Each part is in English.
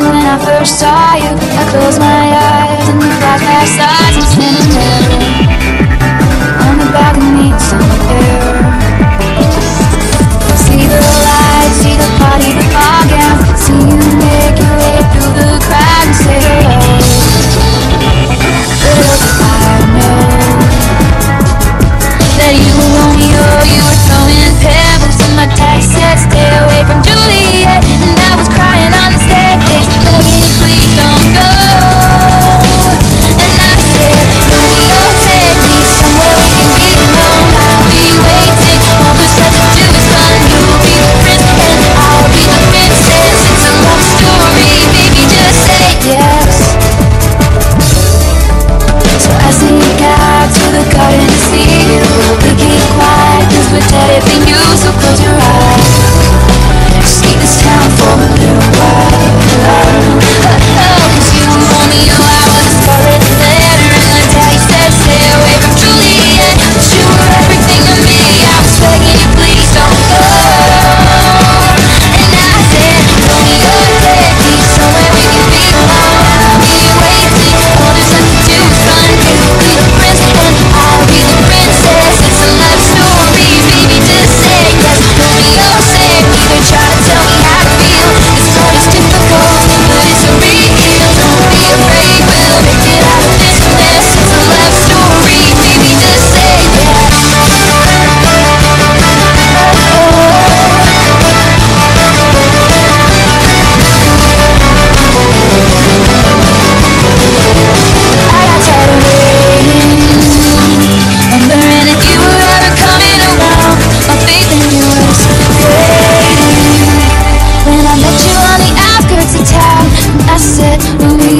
when i first saw you, I closed my eyes and you flashed past us.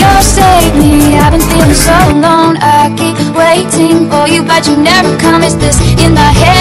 overstayed me I've been feeling so alone. I keep waiting for you But you never come, is this in my head?